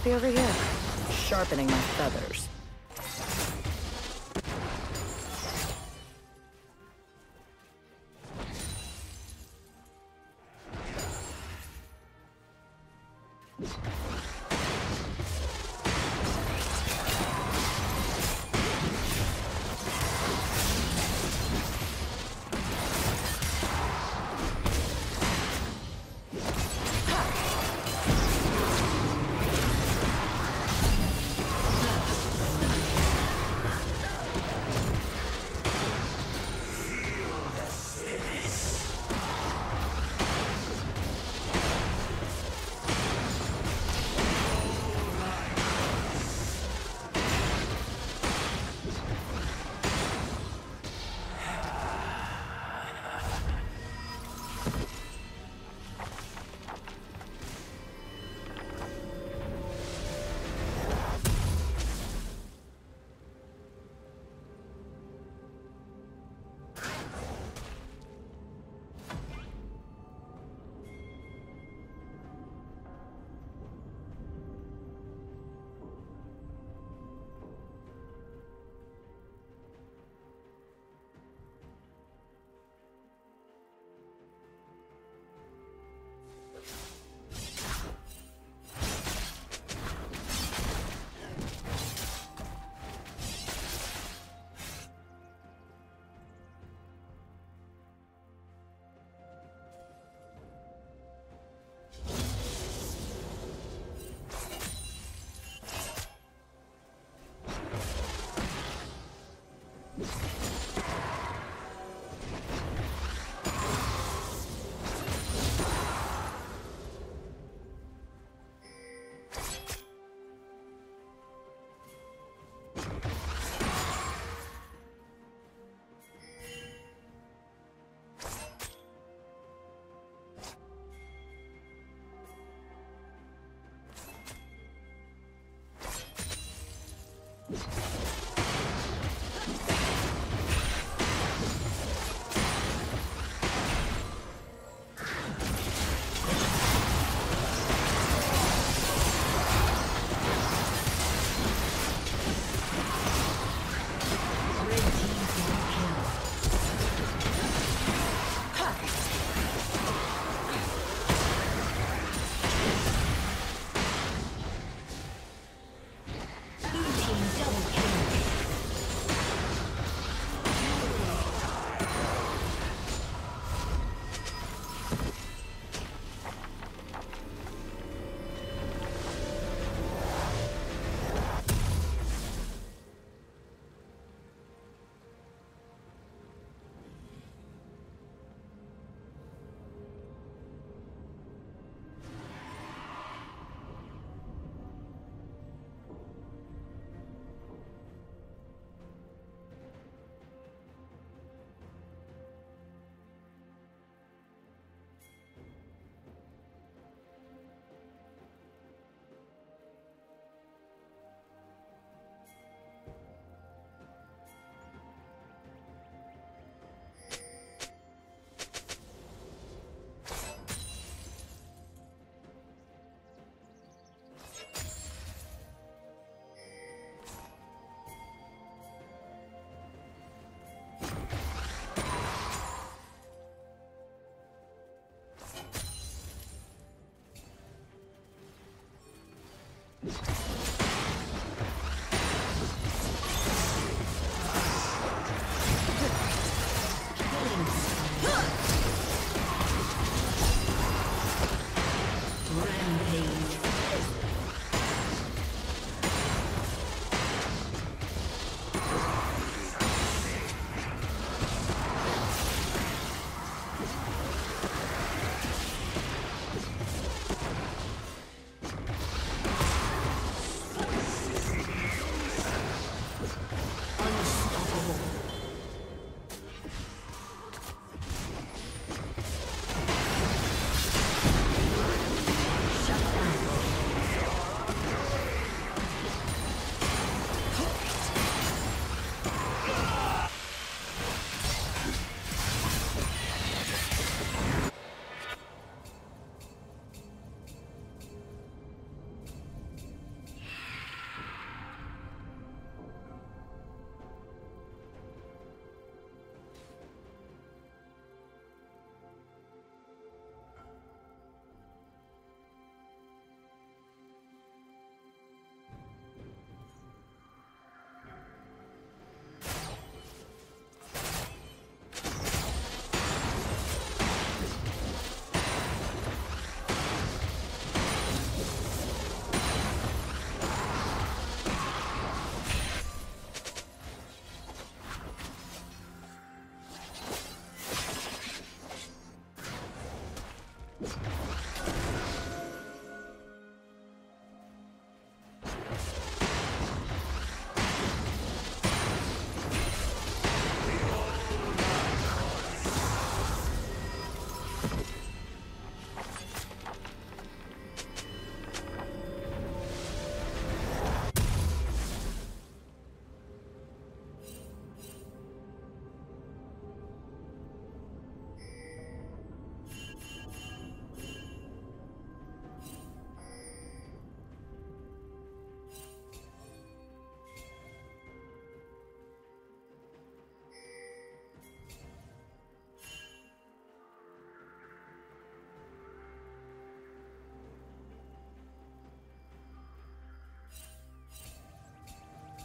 must be over here. Sharpening my feathers.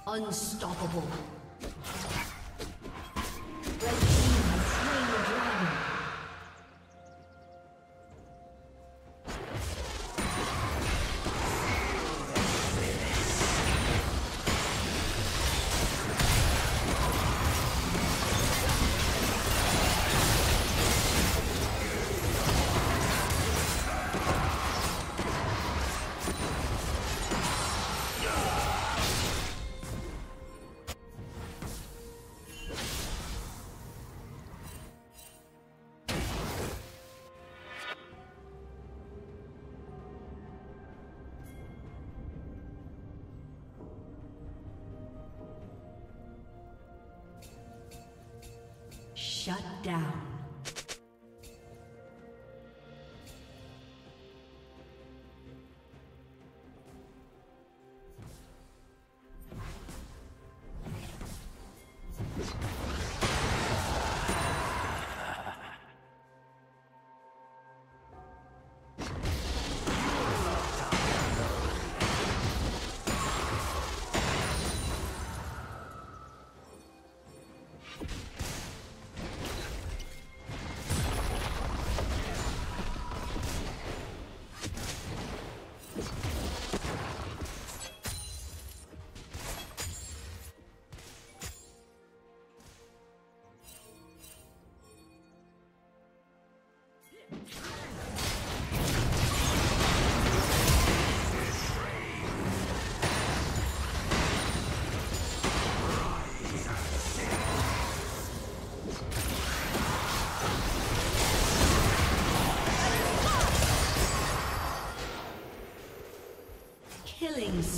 Unstoppable. Down.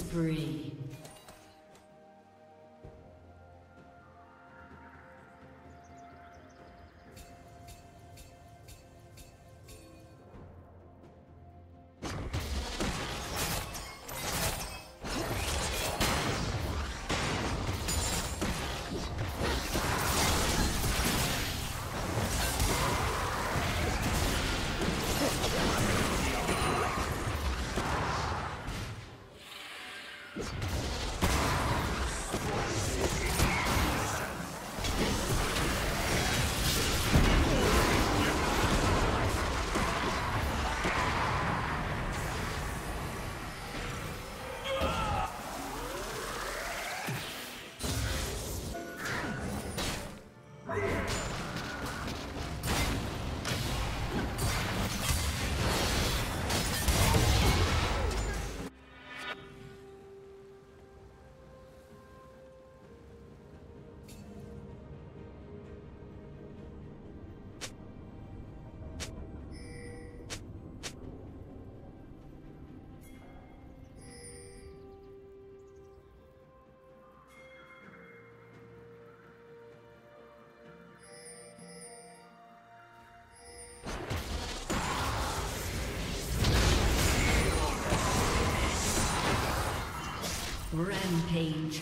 Spree. Rampage.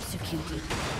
Executed.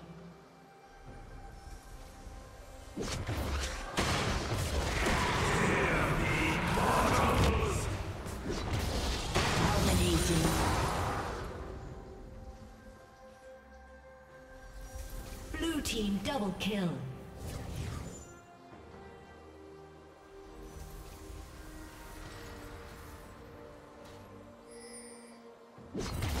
Red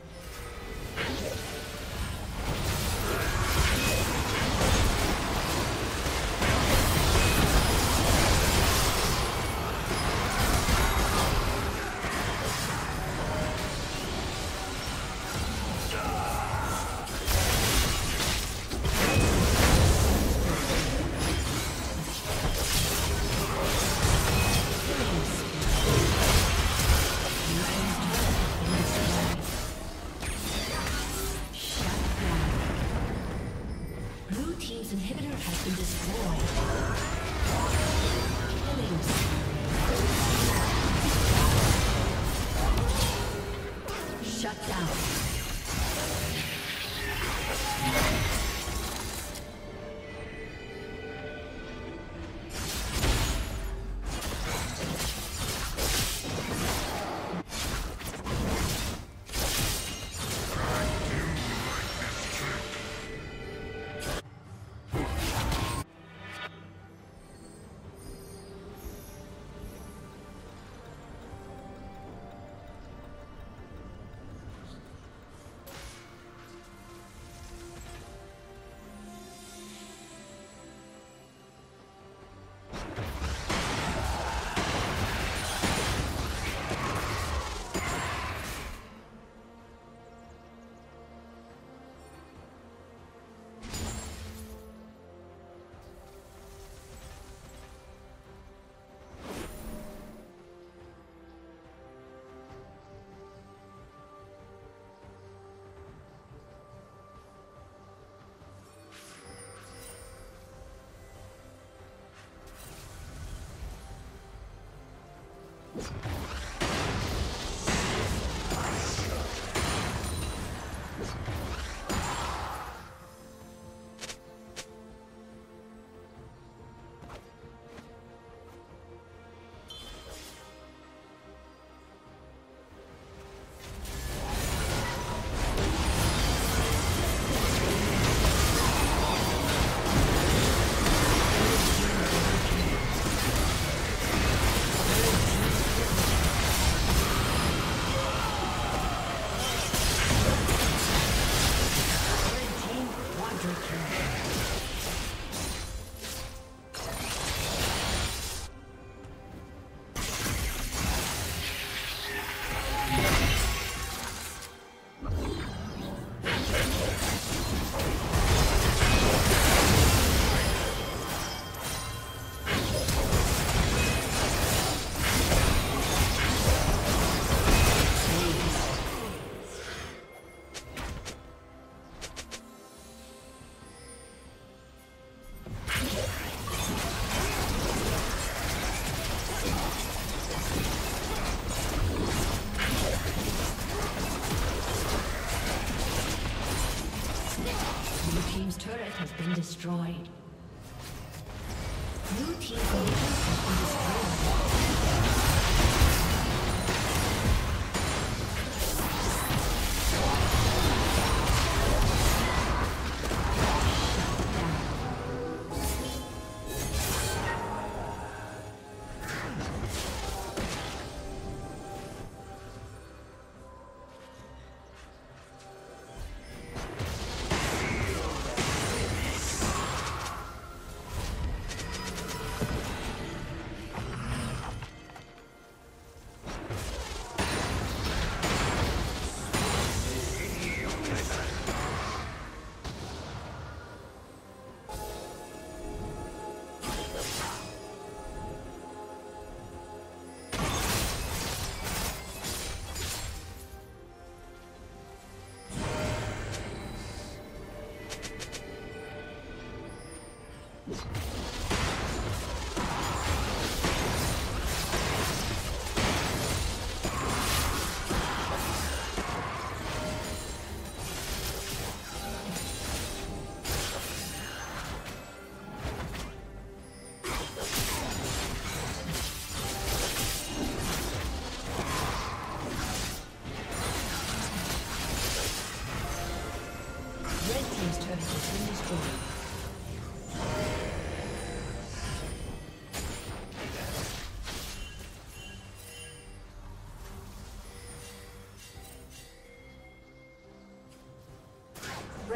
Blue